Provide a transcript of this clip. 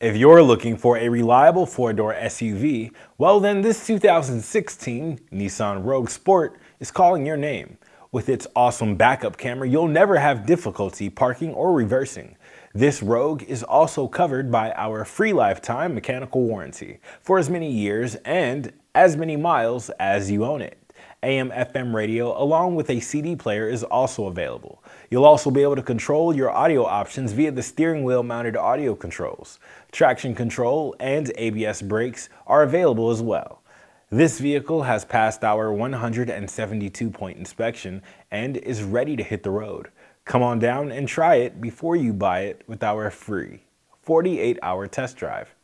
If you're looking for a reliable four-door SUV, well then this 2016 Nissan Rogue Sport is calling your name. With its awesome backup camera, you'll never have difficulty parking or reversing. This Rogue is also covered by our free lifetime mechanical warranty for as many years and as many miles as you own it. AM FM radio along with a CD player is also available. You'll also be able to control your audio options via the steering wheel mounted audio controls. Traction control and ABS brakes are available as well. This vehicle has passed our 172 point inspection and is ready to hit the road. Come on down and try it before you buy it with our free 48 hour test drive.